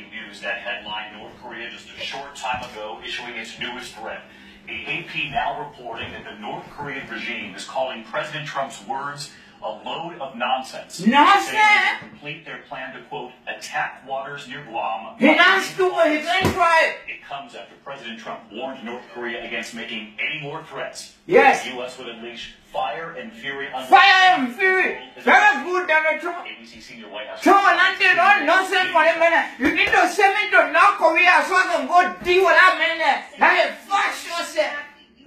Breaking news, that headline North Korea just a short time ago issuing its newest threat. The AP now reporting that the North Korean regime is calling President Trump's words a load of nonsense. Nonsense! Complete their plan to, quote, attack waters near Guam. He's not stupid. He's ain't right. It comes after President Trump warned North Korea against making any more threats. Yes. The U.S. would unleash fire and fury on Fire and fury. Very good, Donald Trump. ABC senior White House. Trump and Nancy don't nonsense for a minute. You need to send me to North Korea so I can go deal with that man there. Is first yourself.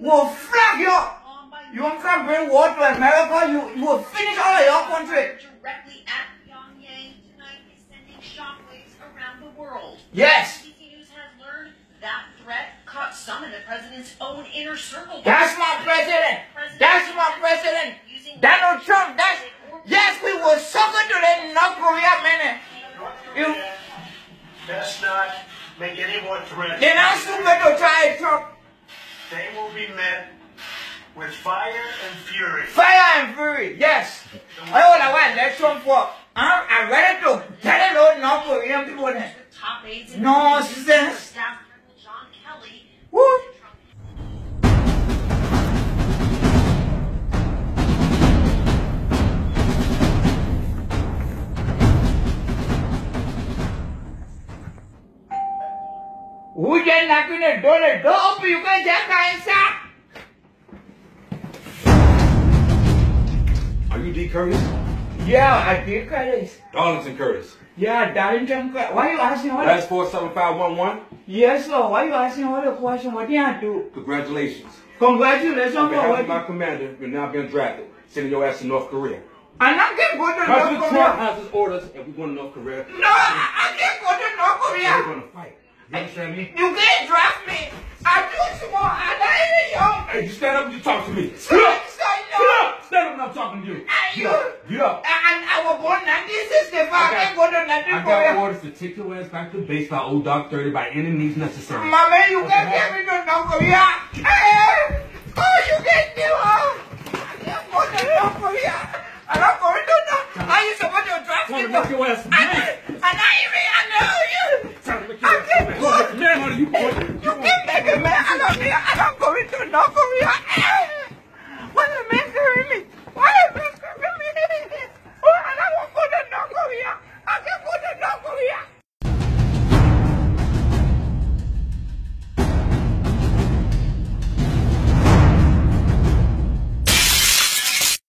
Will flag you. You want to come bring war to America? You, you will finish all of your country. directly at Pyongyang tonight is sending shockwaves around the world. Yes. ABC News has learned that threat caught some in the president's own inner circle. That's my president. That's my president. Donald Trump. That's yes. We will sucker to that North Korea man. You, Best not make any more threats. they're not stupid to try Trump. They will be met with fire and fury. Fire and fury. Yes. I want to win. That's Trump for. I'm, I'm ready to tell it all North Korean people. There. The top aides in Nonsense. Staff General John Kelly. Woo. Who just knocking the door? The door open. You can just go inside. Are you D. Curtis? Yeah, I'm did Curtis. Darlington Curtis. Yeah, Darlington Curtis. Why are you asking all that? Last that? 47511. Yes, sir. Why are you asking all the question? What did I do? Congratulations. Congratulations On behalf of my commander, you're now being drafted. Sending your ass to North Korea. And I can't go to President North Trump Korea. has his orders, and we're going to North Korea. No, I, I can't go to North Korea. We're going to fight. You understand me? You can't draft me. I do small. I'm not even young. Hey, you stand up and you talk to me. Get up! say up! Stand up when I'm talking to you. Get up! Get up! I got orders to take your ass back to base by old dog 30 by any means necessary. My man, you can't give me no number. Yeah, I. Oh, you can't oh. do it. I can't to number. Yeah. I don't to number. I used to want to drive me. Your ass.